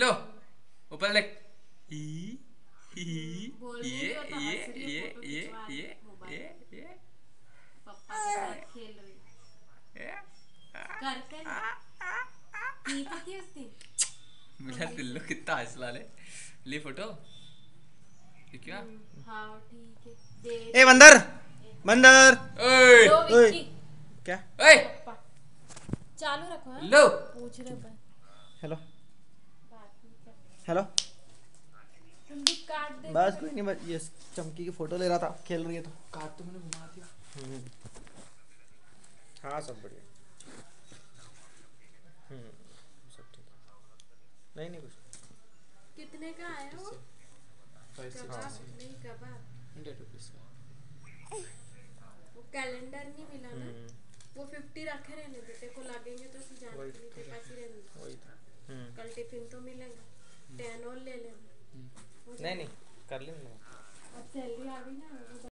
लो ऊपर देख ई ई ये रही तो ये ये ये ये हो मोबाइल। ये ये। पापा के साथ खेल रही हूँ। ये कर कर पीती थी उस दिन? मेरा दिल्लो कितना हंस ला ले फ़ोटो? क्या? हाँ ठीक है। ए बंदर! बंदर! ओए! ओए। क्या? ओए! चालू रखो हाँ? लो। पूछ रहे हेलो। हेलो तुम भी काट दे बस कोई नहीं बस ये चमकी की फ़ोटो ले रहा था खेल रही है तो। काट तो मैंने घुमा दिया। हाँ सब बढ़िया। हम्म, सब ठीक नहीं नहीं कुछ कितने का आया वो? कबाब नहीं कबाब। हंड्रेड रुपीज़ का। वो कैलेंडर नहीं मिला ना? हम्म, वो फिफ्टी रखे रहने देते को लगेंगे तो जाने वही के लिए तेरे पास ही रहने वही था हम्म, कल टिफ़िन तो मिलेगा। टेन और ले लेना नहीं नहीं कर लेंगे।